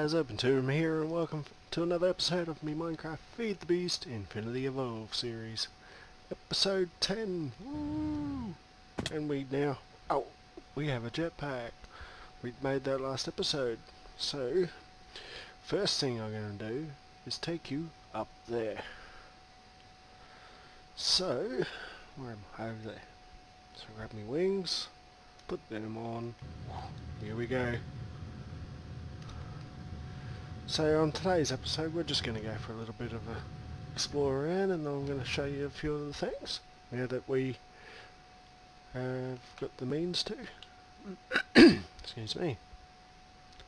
guys, Urbantomb here and welcome to another episode of me Minecraft Feed the Beast Infinity Evolved series. Episode 10! Woo! And we now... Oh! We have a jetpack. We made that last episode. So, first thing I'm going to do is take you up there. So, where am I? Over there. So grab me wings, put them on. Here we go. So on today's episode we're just going to go for a little bit of a explore around and I'm going to show you a few of the things now that we have got the means to. Excuse me.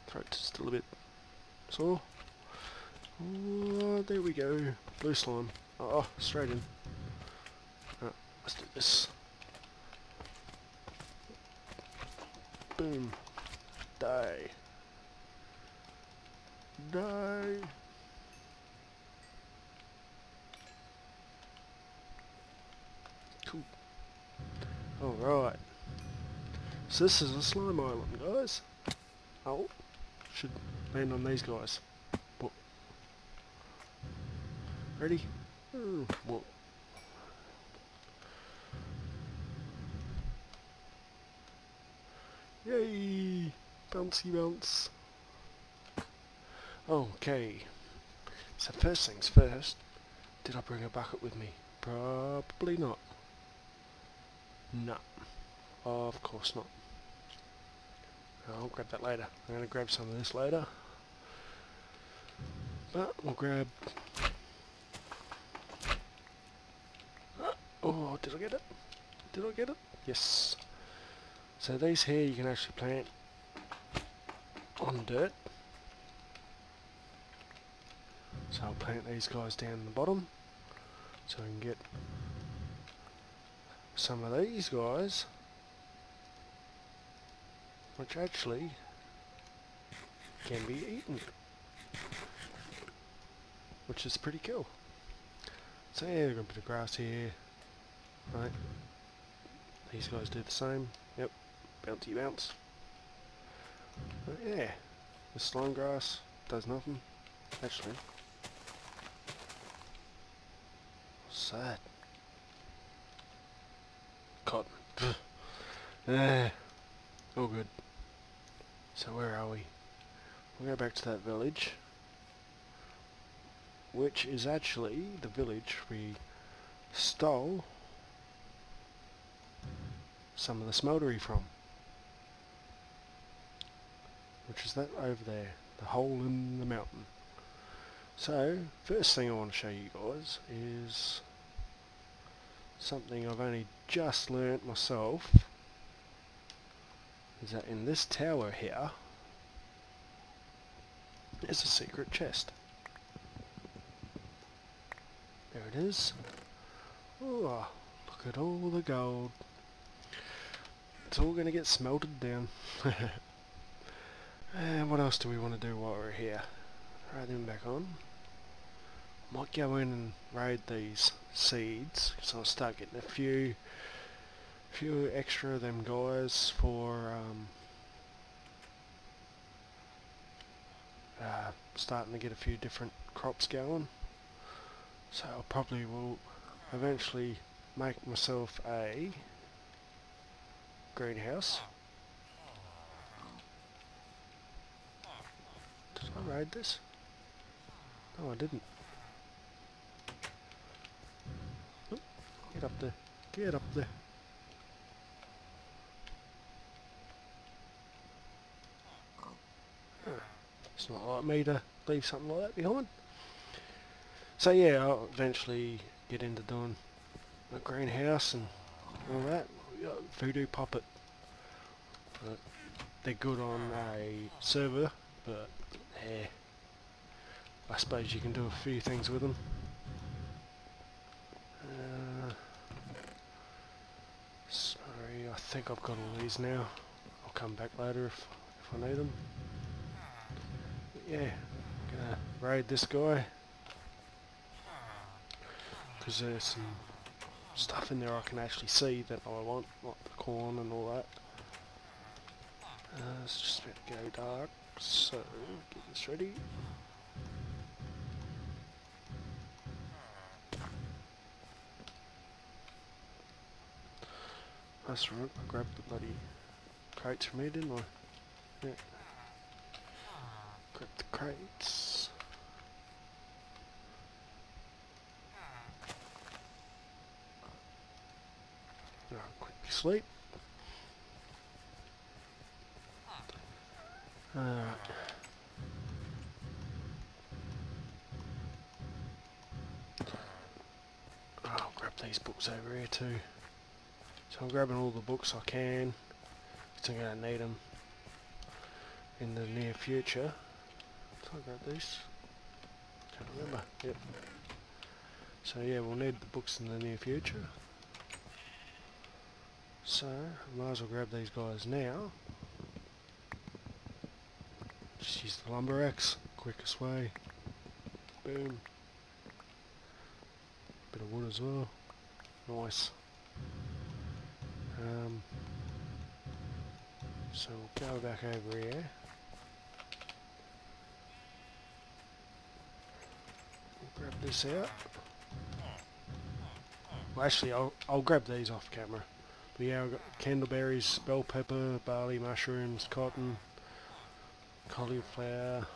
Throat's still a bit sore. Oh, there we go. Blue slime. Oh, straight in. Oh, let's do this. Boom. Die. Die. Cool. Alright. So this is a slime island, guys. Oh. Should land on these guys. Whoa. Ready? Hmm, Ooh, whoa. Yay! Bouncy bounce. Okay. So first things first, did I bring a bucket with me? Probably not. No. Of course not. I'll grab that later. I'm going to grab some of this later. But we'll grab... Oh, did I get it? Did I get it? Yes. So these here you can actually plant on dirt. So I'll plant these guys down the bottom. So I can get some of these guys which actually can be eaten which is pretty cool. So yeah, we're going to put the grass here right? These guys do the same. Yep bouncy bounce. But yeah the slime grass does nothing actually sad. Cotton. eh, all good. So where are we? We'll go back to that village. Which is actually the village we stole some of the smeltery from. Which is that over there. The hole in the mountain. So, first thing I want to show you guys is something I've only just learnt myself is that in this tower here is a secret chest. There it is. Oh, look at all the gold. It's all going to get smelted down. and what else do we want to do while we're here? Throw them back on might go in and raid these seeds. So I'll start getting a few few extra of them guys for um, uh, starting to get a few different crops going. So I probably will eventually make myself a greenhouse. Did I raid this? No I didn't Get up there. Get up there. It's not like me to leave something like that behind. So yeah, I'll eventually get into doing a greenhouse and all that. Voodoo puppet. But they're good on a server, but yeah, I suppose you can do a few things with them. I think I've got all these now. I'll come back later if, if I need them. But yeah, I'm gonna raid this guy. Because there's some stuff in there I can actually see that I want, like the corn and all that. Uh, it's just about to go dark. So, get this ready. That's right, I grabbed the bloody crates from here, didn't I? Yeah. Grab the crates. Oh, quickly sleep. Alright. I'll grab these books over here too. So I'm grabbing all the books I can, because I'm going to need them in the near future. So I grab these? Can't remember. Yep. So yeah, we'll need the books in the near future. So, might as well grab these guys now. Just use the lumber axe, quickest way. Boom. Bit of wood as well. Nice. Um, so we'll go back over here. Grab this out. Well actually I'll, I'll grab these off camera. But yeah, I've got candleberries, bell pepper, barley, mushrooms, cotton, cauliflower,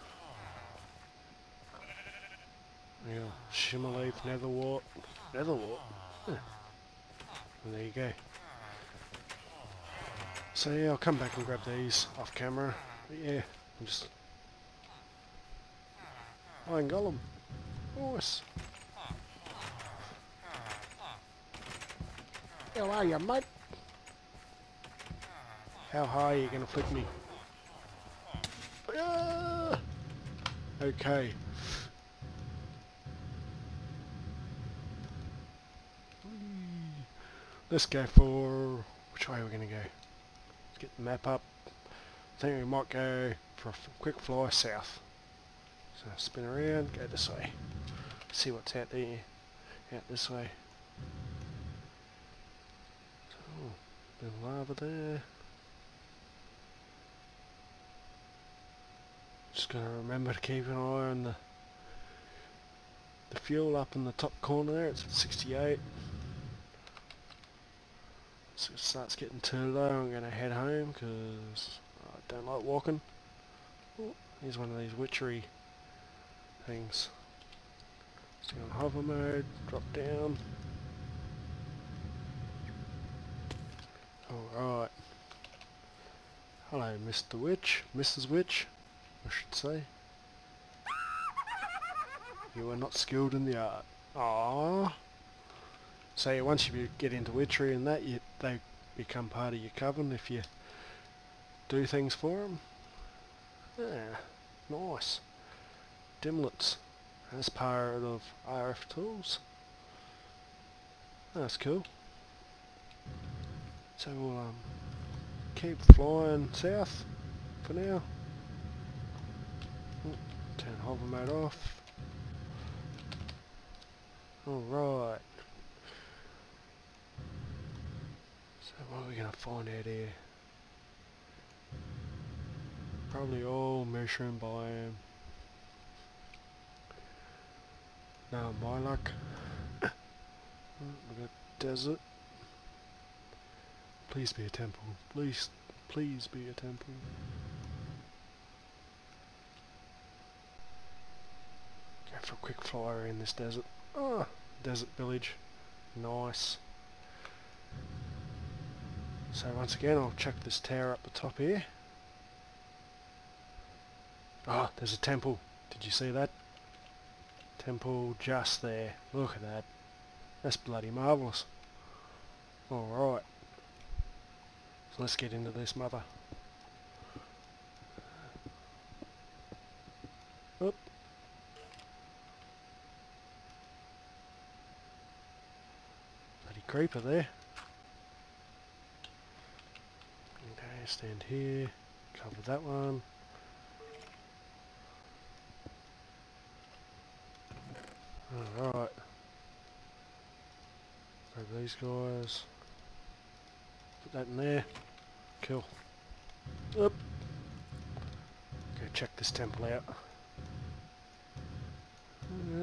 yeah, shimmer leaf, netherwort, netherwort, yeah. and there you go. So yeah, I'll come back and grab these off camera, but yeah, I'm just, Iron Golem, nice. How are you, mate? How high are you going to flick me? Ah! Okay. Let's go for... Which way are we going to go? Get the map up. I think we might go for a quick fly south. So spin around, go this way. See what's out there. Out this way. Oh, bit of lava there. Just gonna remember to keep an eye on the the fuel up in the top corner there, it's at 68. So it starts getting too low, I'm gonna head home because I don't like walking. Here's one of these witchery things. So on hover mode, drop down. Alright. Hello Mr. Witch, Mrs. Witch, I should say. You are not skilled in the art. Ah. So once you get into witchery and that, you, they become part of your coven if you do things for them. Yeah, nice. Dimlets. That's part of RF Tools. That's cool. So we'll um, keep flying south for now. Turn hover mode off. Alright. So what are we going to find out here? Probably all mushroom biome. Now my luck. we got desert. Please be a temple. Please, please be a temple. Go for a quick flyer in this desert. Oh, desert village. Nice. So once again I'll check this tower up the top here. Ah, oh, there's a temple. Did you see that? Temple just there. Look at that. That's bloody marvellous. Alright. So let's get into this mother. Oop. Bloody creeper there. Okay, stand here. Cover that one. Alright. Grab these guys. Put that in there. Kill. Up. Go check this temple out.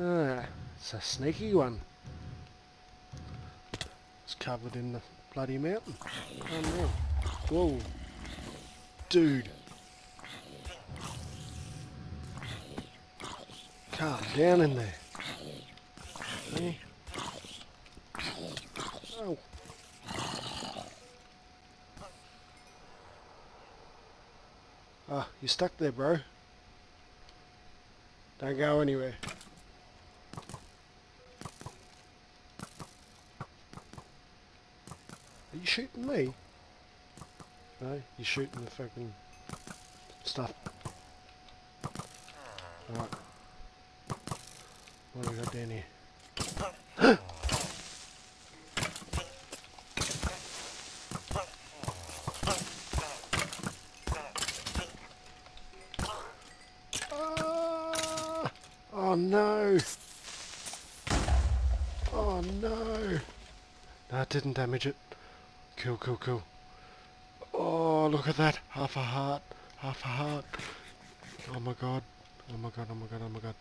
Ah, it's a sneaky one. It's covered in the bloody mountain. Whoa. Dude. Calm down in there. Hey. Oh. Ah, you stuck there, bro. Don't go anywhere. Are you shooting me? No, you're shooting the fucking stuff. Alright. What do we got down here? Oh no! Oh no! That didn't damage it. Cool, cool, cool. Look at that. Half a heart. Half a heart. Oh my god. Oh my god, oh my god, oh my god.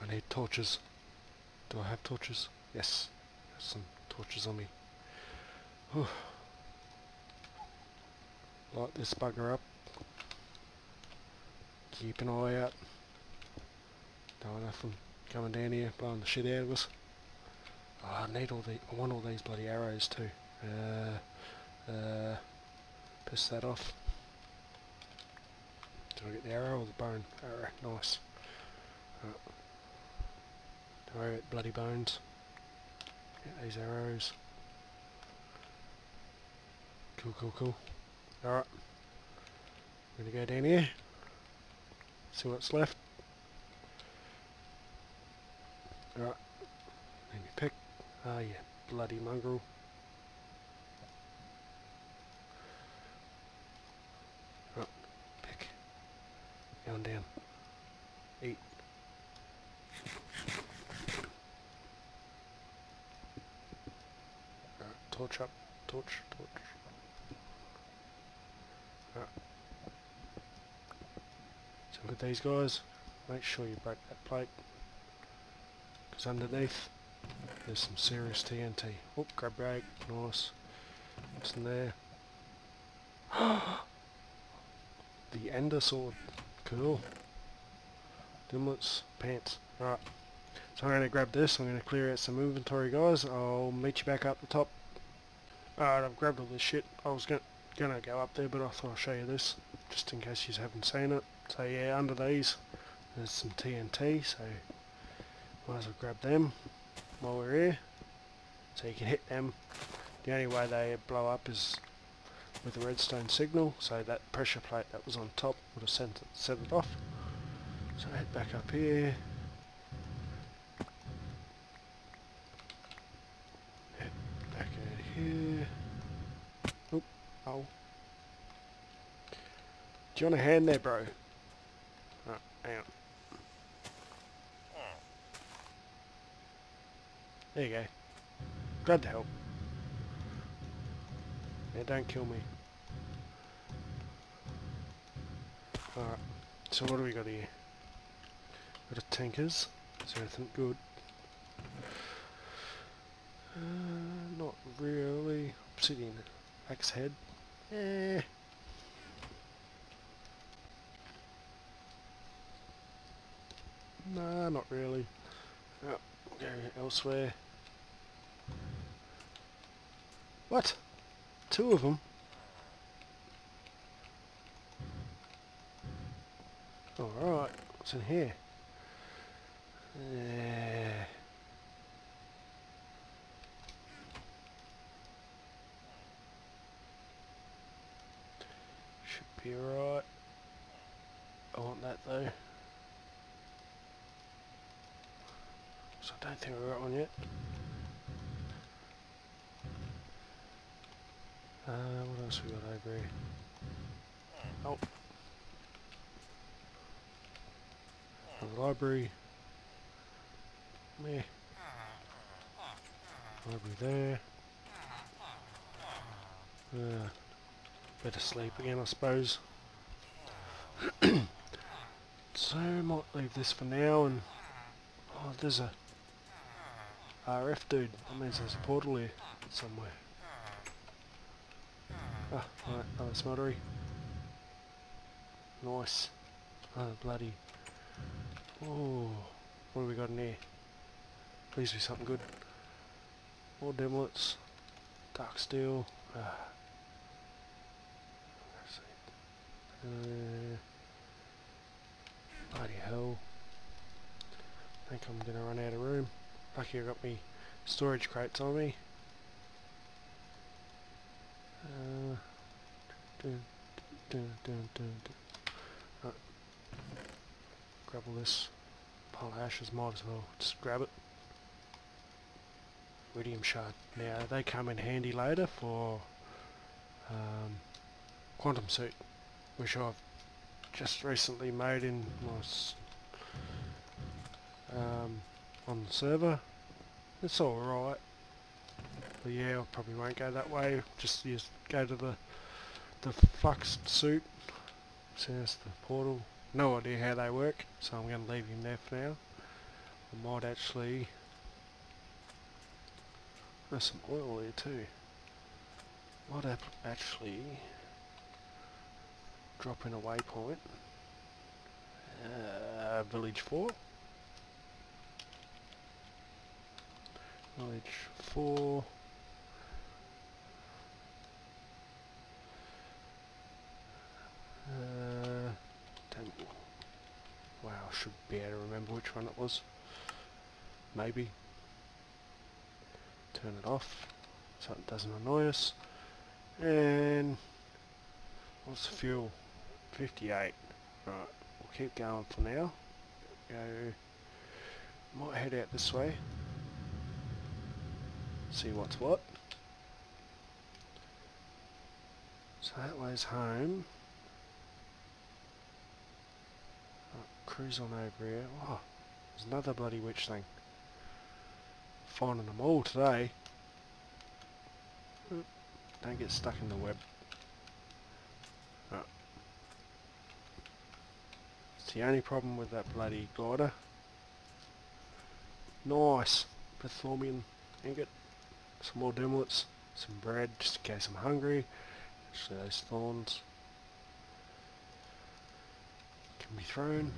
I need torches. Do I have torches? Yes. There's some torches on me. Whew. Light this bugger up. Keep an eye out. Don't want nothing coming down here blowing the shit out of us. Oh, I need all the. I want all these bloody arrows too. Uh, uh, piss that off. Do I get the arrow or the bone? Arrow, nice. Don't bloody bones. Get these arrows. Cool, cool, cool. Alright. I'm gonna go down here. See what's left. Alright. Let me pick. Ah, yeah, bloody mongrel. Right. Pick. Going down. Eight. Torch up. Torch. Torch. Right. So at these guys. Make sure you break that plate. Because underneath there's some serious TNT. Oh, grab rag. Nice. What's in there? the Ender Sword. Cool. Dimlets. Pants. Right. So I'm going to grab this. I'm going to clear out some inventory, guys. I'll meet you back up the top. Alright, I've grabbed all this shit. I was going to go up there, but I thought I'll show you this. Just in case you haven't seen it. So yeah, under these, there's some TNT. So might as well grab them while we're here so you can hit them the only way they blow up is with a redstone signal so that pressure plate that was on top have sent off so head back up here head back out here Oop, oh do you want a hand there bro? Oh, hang on There you go. Glad to help. Yeah, don't kill me. Alright, so what do we got here? Got a tankers. Is there anything good? Uh, not really. Obsidian. Axe head. Eh. Nah, not really. Oh, go elsewhere. What? Two of them? Alright, what's in here? Yeah. Should be alright. I want that though. So I don't think we got one yet. Uh, what else we got over here? Oh. The library. Meh. Library there. Uh, better sleep again, I suppose. so might leave this for now and oh there's a RF dude. That means there's a portal here somewhere. Ah, right, another smeltery. Nice. Oh bloody. Oh, what have we got in here? Please be something good. More dimlets. Dark steel. Ah. Uh, bloody hell. I think I'm gonna run out of room. Lucky I got me storage crates on me. Uh, dun, dun, dun. Grab all this pile of ashes, might as well just grab it. Iridium shard. Now they come in handy later for um, quantum suit which I've just recently made in my um, on the server. It's alright. But yeah, I probably won't go that way. Just use go to the the flux suit. So that's the portal. No idea how they work, so I'm going to leave him there for now. I might actually... There's some oil there too. Might actually drop in a waypoint. Uh, village 4. Village 4. Uh, don't, wow, I should be able to remember which one it was. Maybe. Turn it off so it doesn't annoy us. And what's the fuel? 58. Right, we'll keep going for now. Go, might head out this way. See what's what. So that way's home. Cruise on over here. Oh, there's another bloody witch thing. Finding them all today. Don't get stuck in the web. It's the only problem with that bloody glider. Nice! Pythomian ingot, some more dimlets, some bread just in case I'm hungry. Actually those thorns can be thrown.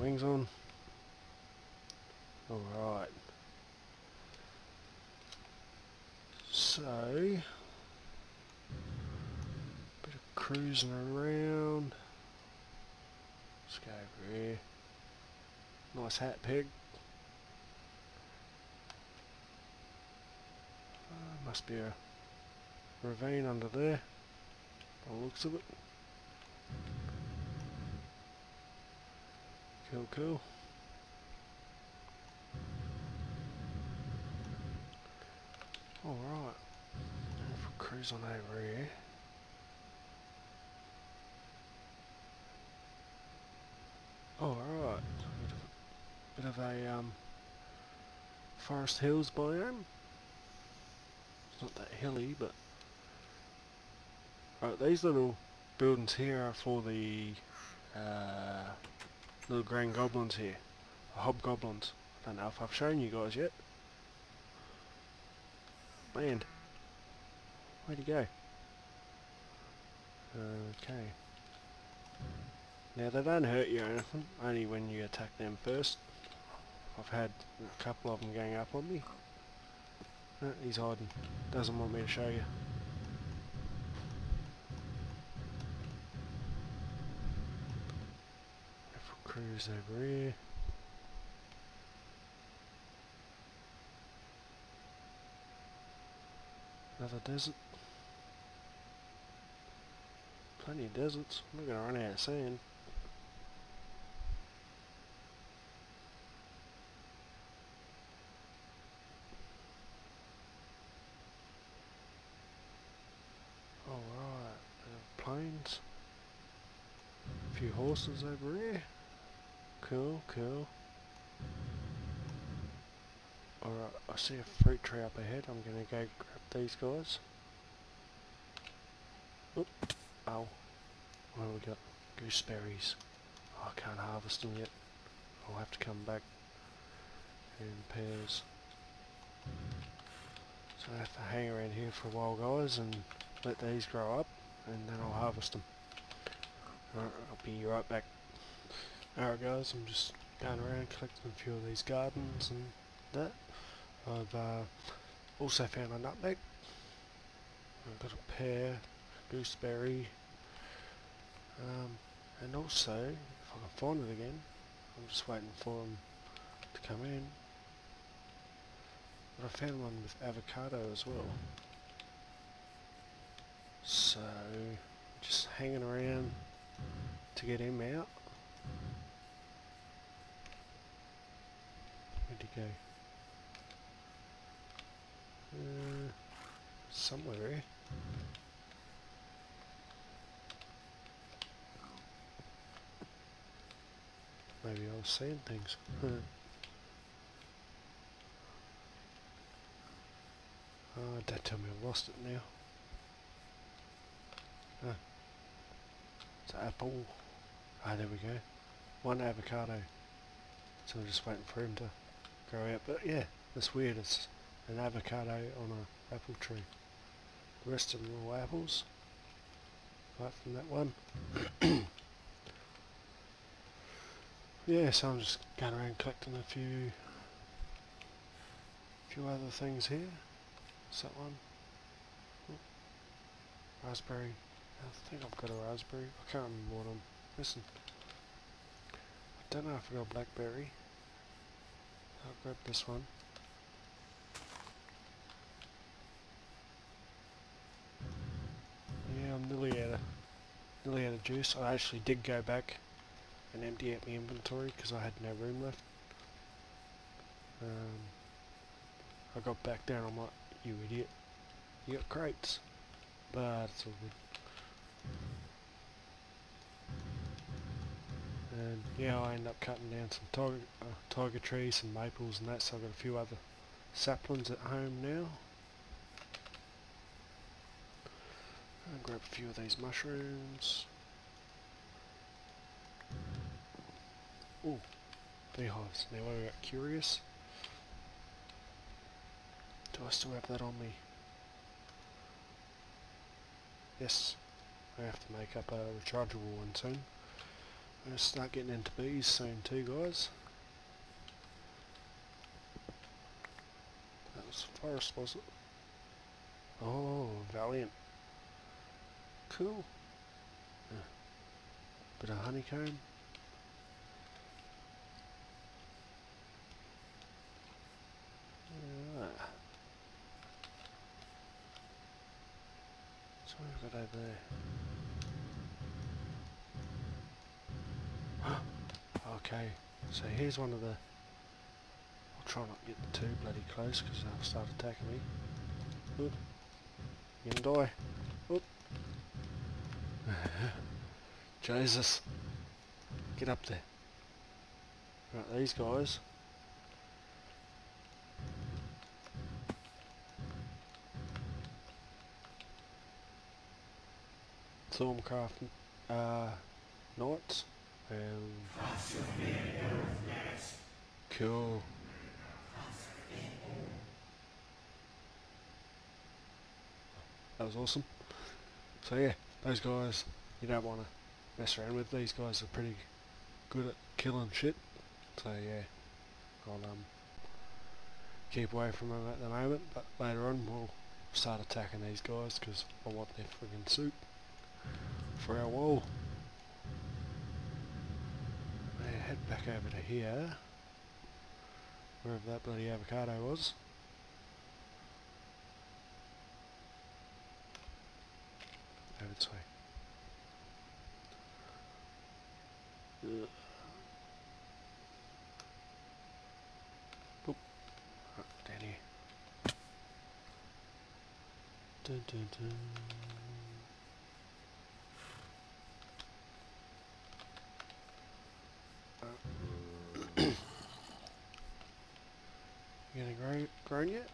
Wings on. Alright. So, bit of cruising around. Let's go over here. Nice hat pig. Uh, must be a ravine under there, by the looks of it. Cool, cool. Alright, cruise on over here. Alright. Bit of a um, Forest Hills biome. It's not that hilly, but... Right, these little buildings here are for the uh, little green goblins here. Hobgoblins. I don't know if I've shown you guys yet. Man. Where'd he go? Okay. Now they don't hurt you or anything, only when you attack them first. I've had a couple of them gang up on me. Oh, he's hiding, doesn't want me to show you. If we cruise over here. Another desert. Plenty of deserts. We're gonna run out of sand. Alright, uh, plains. A few horses over here. Cool, cool. Alright, I see a fruit tree up ahead. I'm gonna go grab these guys. Oop. Oh, what have we got? Gooseberries. Oh, I can't harvest them yet. I'll have to come back and pears. So I have to hang around here for a while guys and let these grow up and then I'll harvest them. Alright, I'll be right back. Alright guys, I'm just going around collecting a few of these gardens and that. I've uh, also found a nutmeg. I've got a pear, gooseberry, um, and also, if I can find it again, I'm just waiting for them to come in. But I found one with avocado as well. So, just hanging around to get him out. Where'd he go? Uh, somewhere here. Maybe I was seeing things. oh, don't tell me I've lost it now. Ah. It's an apple. Ah, there we go. One avocado. So I'm just waiting for him to grow out. But yeah, that's weird. It's an avocado on an apple tree. The rest of them are all apples. Apart from that one. yeah, so I'm just going around collecting a few few other things here. What's that one? Oh, raspberry. I think I've got a raspberry. I can't remember what I'm missing. I don't know if I got a blackberry. I'll grab this one. Yeah, I'm nearly out of nearly out of juice. I actually did go back and empty out my inventory because I had no room left. Um, I got back and I'm like, you idiot, you got crates. But it's all good. And yeah, I ended up cutting down some tiger, uh, tiger trees, some maples and that, so I've got a few other saplings at home now. I'll grab a few of these mushrooms. Oh, beehives. Now I got curious. Do I still have that on me? Yes. I have to make up a rechargeable one soon. To start getting into bees soon too guys. That was forest was it? Oh, Valiant. Cool. Yeah. Bit of honeycomb. Yeah. So we've got over there. Okay, so here's one of the... I'll try not to get too bloody close because they'll start attacking me. Oop. You're gonna die. Oop. Jesus. Get up there. Right, these guys. Thaumcraft uh, Knights. Um, cool. That was awesome. So yeah, those guys you don't want to mess around with. These guys are pretty good at killing shit. So yeah, I'll um, keep away from them at the moment. But later on we'll start attacking these guys because I want their friggin' soup for our wall. Now head back over to here, wherever that bloody avocado was. Over this way. Ugh. Oop. Right, down here. Dun, dun, dun. You gonna grow grown yet?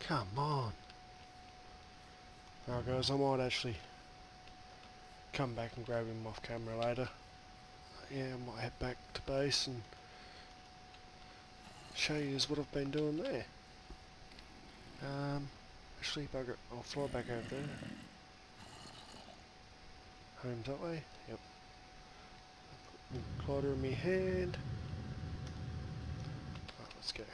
Come on. Now guys, I might actually come back and grab him off camera later. Yeah, I might head back to base and show you what I've been doing there. Um, actually, bugger, I'll fly back over there. Home that way? Yep. Glider in my hand. Let's go.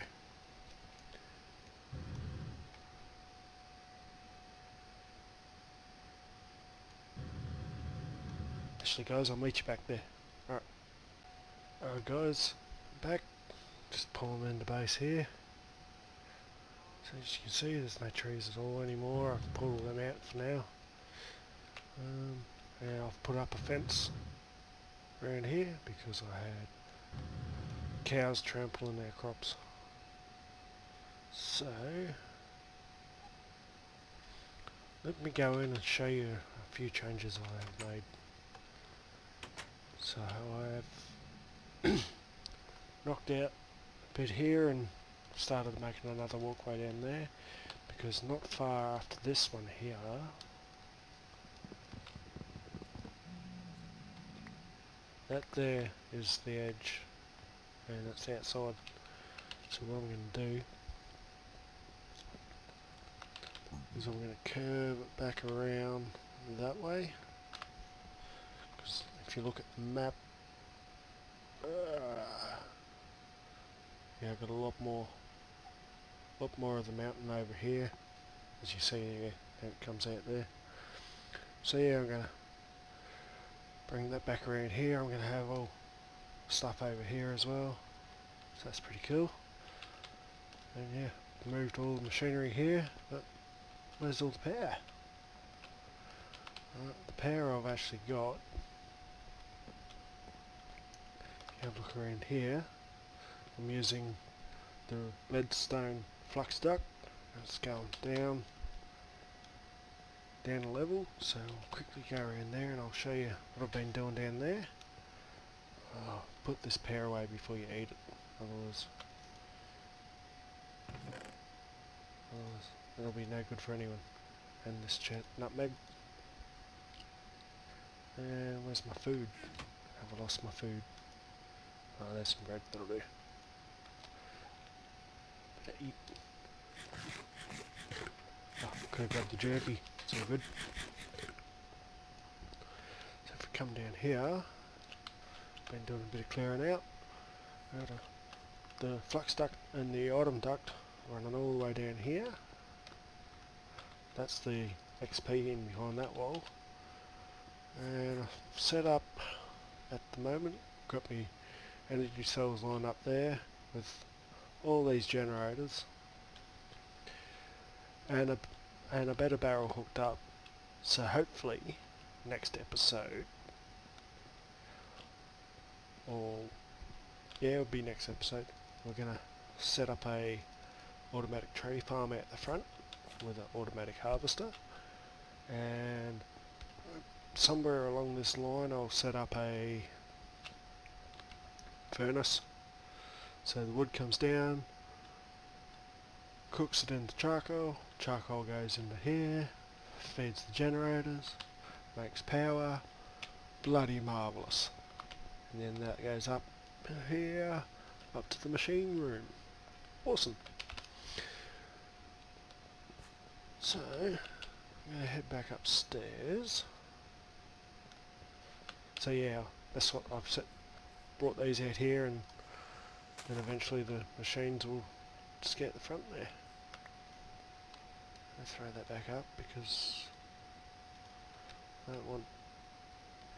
Actually guys, I'll meet you back there. Alright. Alright guys, back. Just pull them into base here. So as you can see, there's no trees at all anymore. I've pulled them out for now. Um, and I've put up a fence around here because I had cows trampling their crops. So, let me go in and show you a few changes I have made. So I have knocked out a bit here and started making another walkway down there because not far after this one here that there is the edge and it's outside. So what I'm going to do is I'm going to curve it back around that way. Because if you look at the map uh, yeah I've got a lot more lot more of the mountain over here as you see here it comes out there. So yeah I'm gonna bring that back around here. I'm gonna have all stuff over here as well. So that's pretty cool. And yeah moved all the machinery here but where's all the power uh, the power I've actually got have a look around here I'm using the leadstone flux duct it's going down down a level. So I'll quickly go around there and I'll show you what I've been doing down there oh, put this pear away before you eat it otherwise, otherwise it'll be no good for anyone and this chat nutmeg and where's my food have I lost my food Oh, there's some bread that'll do. Better eat. Oh, could have grabbed the jerky. It's all good. So if we come down here, been doing a bit of clearing out. The flux duct and the itemduct running all the way down here. That's the XP in behind that wall. And I've set up at the moment, got me energy cells lined up there with all these generators and a, and a better barrel hooked up so hopefully next episode or yeah it'll be next episode we're gonna set up a automatic tree farm at the front with an automatic harvester and somewhere along this line I'll set up a furnace. So the wood comes down, cooks it into charcoal, charcoal goes into here, feeds the generators, makes power, bloody marvellous. And then that goes up here, up to the machine room. Awesome. So, I'm going to head back upstairs. So yeah, that's what I've set brought these out here and then eventually the machines will just get the front there. Let's throw that back up because I don't want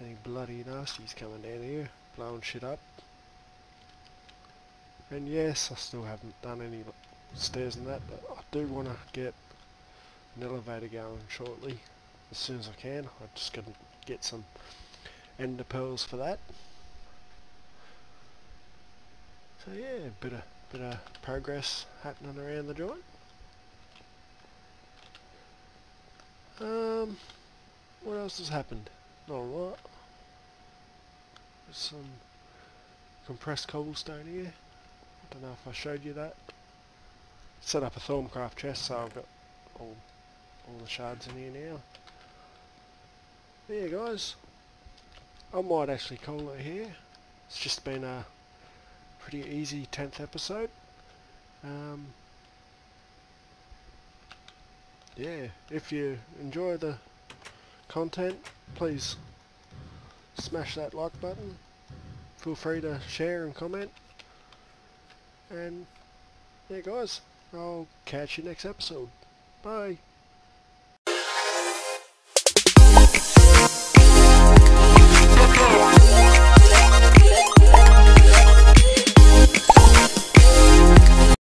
any bloody nasties coming down here blowing shit up. And yes, I still haven't done any stairs and that, but I do want to get an elevator going shortly, as soon as I can. I just got to get some ender pearls for that. So yeah, bit of bit of progress happening around the joint. Um, what else has happened? Not a lot. Some compressed cobblestone here. I don't know if I showed you that. Set up a Thaumcraft chest, so I've got all all the shards in here now. But yeah guys, I might actually call it here. It's just been a pretty easy 10th episode. Um, yeah, if you enjoy the content, please smash that like button. Feel free to share and comment. And yeah guys, I'll catch you next episode. Bye.